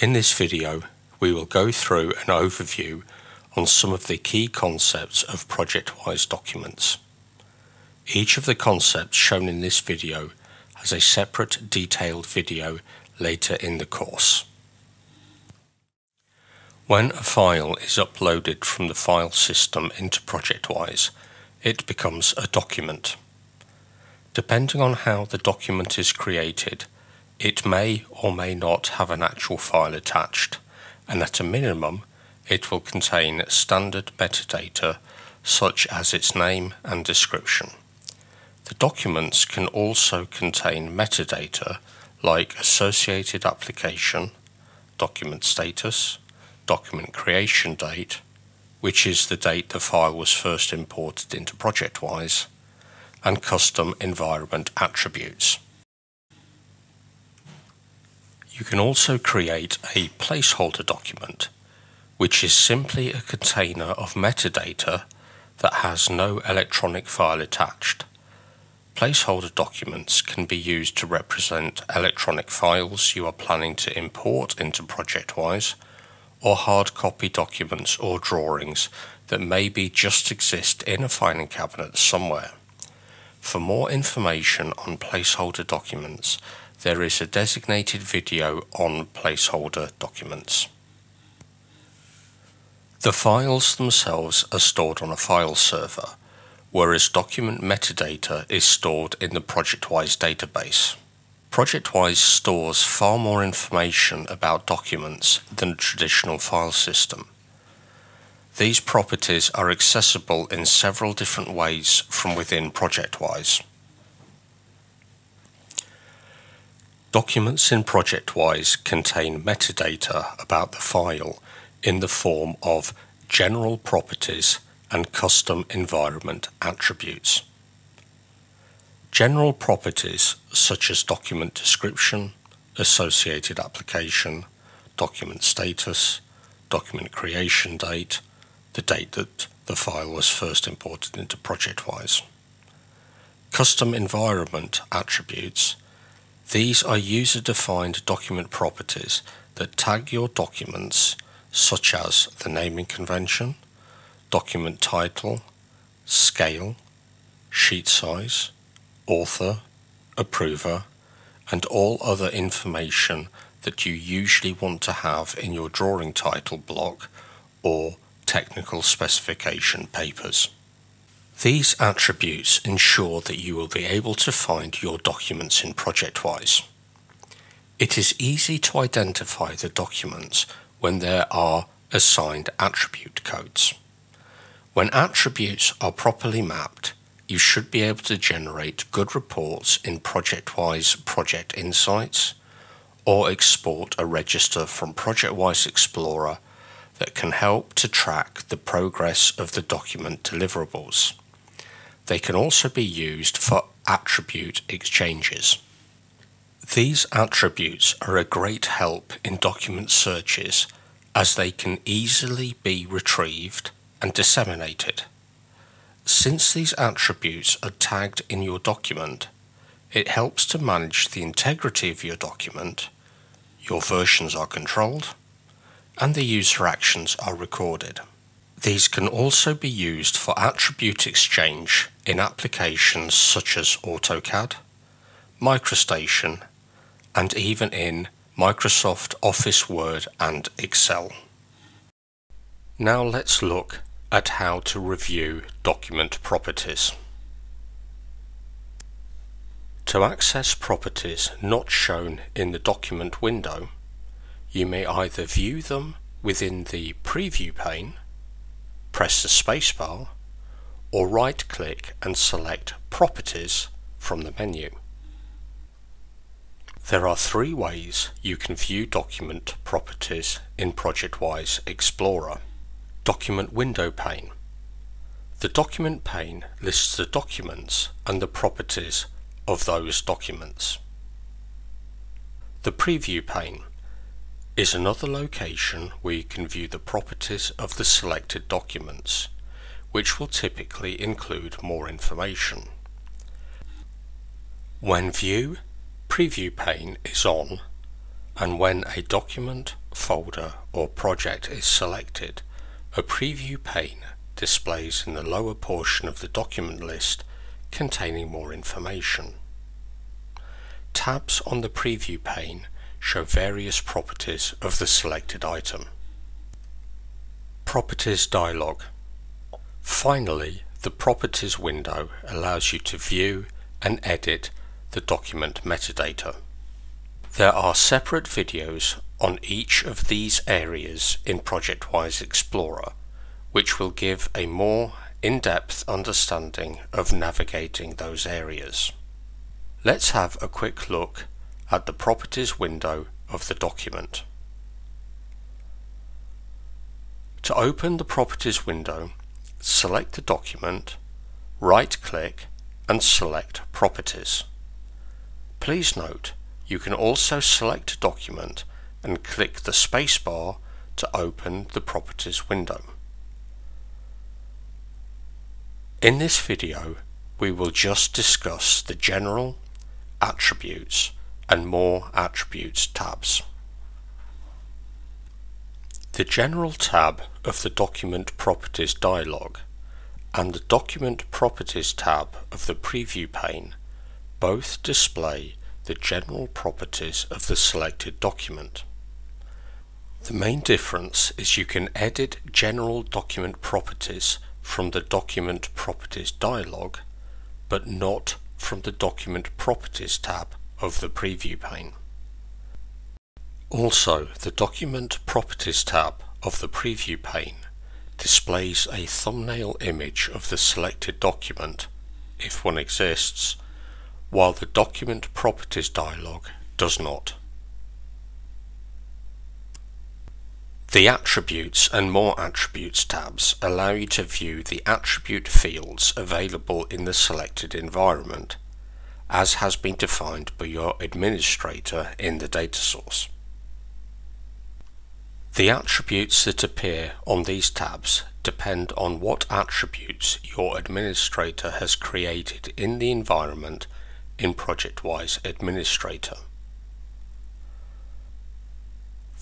In this video, we will go through an overview on some of the key concepts of ProjectWise documents. Each of the concepts shown in this video has a separate detailed video later in the course. When a file is uploaded from the file system into ProjectWise, it becomes a document. Depending on how the document is created, it may or may not have an actual file attached, and at a minimum, it will contain standard metadata such as its name and description. The documents can also contain metadata like associated application, document status, document creation date, which is the date the file was first imported into ProjectWise, and custom environment attributes. You can also create a placeholder document, which is simply a container of metadata that has no electronic file attached. Placeholder documents can be used to represent electronic files you are planning to import into ProjectWise, or hard copy documents or drawings that maybe just exist in a filing cabinet somewhere. For more information on placeholder documents, there is a designated video on placeholder documents. The files themselves are stored on a file server, whereas document metadata is stored in the ProjectWise database. ProjectWise stores far more information about documents than a traditional file system. These properties are accessible in several different ways from within ProjectWise. Documents in ProjectWise contain metadata about the file in the form of general properties and custom environment attributes. General properties such as document description, associated application, document status, document creation date, the date that the file was first imported into ProjectWise. Custom environment attributes these are user-defined document properties that tag your documents such as the naming convention, document title, scale, sheet size, author, approver, and all other information that you usually want to have in your drawing title block or technical specification papers. These attributes ensure that you will be able to find your documents in ProjectWise. It is easy to identify the documents when there are assigned attribute codes. When attributes are properly mapped, you should be able to generate good reports in ProjectWise Project Insights or export a register from ProjectWise Explorer that can help to track the progress of the document deliverables. They can also be used for attribute exchanges. These attributes are a great help in document searches as they can easily be retrieved and disseminated. Since these attributes are tagged in your document, it helps to manage the integrity of your document, your versions are controlled, and the user actions are recorded. These can also be used for attribute exchange in applications such as AutoCAD, MicroStation, and even in Microsoft Office Word and Excel. Now let's look at how to review document properties. To access properties not shown in the document window, you may either view them within the Preview pane press the spacebar or right click and select Properties from the menu. There are three ways you can view document properties in ProjectWise Explorer. Document Window pane. The document pane lists the documents and the properties of those documents. The Preview pane is another location where you can view the properties of the selected documents, which will typically include more information. When View Preview pane is on, and when a document, folder or project is selected, a preview pane displays in the lower portion of the document list containing more information. Tabs on the preview pane show various properties of the selected item. Properties dialog. Finally, the Properties window allows you to view and edit the document metadata. There are separate videos on each of these areas in ProjectWise Explorer, which will give a more in-depth understanding of navigating those areas. Let's have a quick look at the Properties window of the document. To open the Properties window, select the document, right-click and select Properties. Please note you can also select a document and click the spacebar to open the Properties window. In this video we will just discuss the General, Attributes and More Attributes tabs. The General tab of the Document Properties dialog and the Document Properties tab of the Preview pane both display the general properties of the selected document. The main difference is you can edit general document properties from the Document Properties dialog, but not from the Document Properties tab of the Preview pane. Also, the Document Properties tab of the Preview pane displays a thumbnail image of the selected document, if one exists, while the Document Properties dialog does not. The Attributes and More Attributes tabs allow you to view the attribute fields available in the selected environment, as has been defined by your administrator in the data source. The attributes that appear on these tabs depend on what attributes your administrator has created in the environment in ProjectWise Administrator.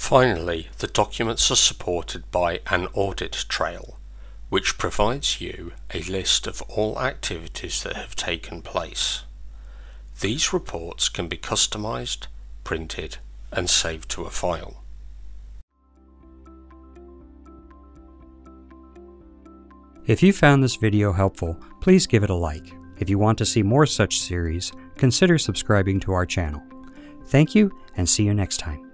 Finally, the documents are supported by an audit trail, which provides you a list of all activities that have taken place. These reports can be customized, printed, and saved to a file. If you found this video helpful, please give it a like. If you want to see more such series, consider subscribing to our channel. Thank you and see you next time.